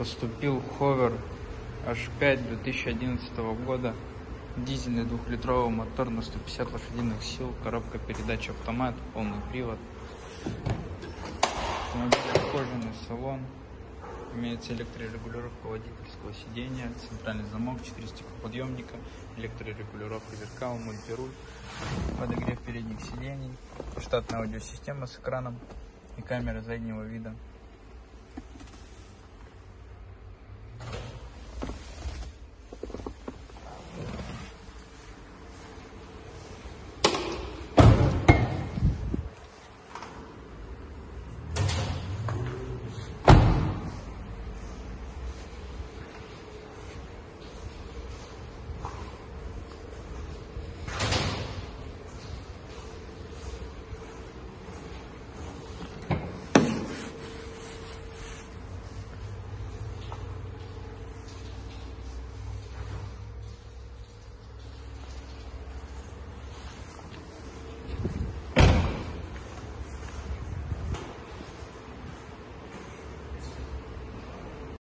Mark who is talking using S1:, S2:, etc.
S1: Поступил Ховер H5 2011 года. Дизельный двухлитровый мотор на 150 лошадиных сил, коробка передач автомат, полный привод. Автомобиль кожаный салон. Имеется электрорегулировка водительского сидения, центральный замок, 4 стеклоподъемника, электрорегулировка зеркал, мультируль, подогрев передних сидений, штатная аудиосистема с экраном и камера заднего вида.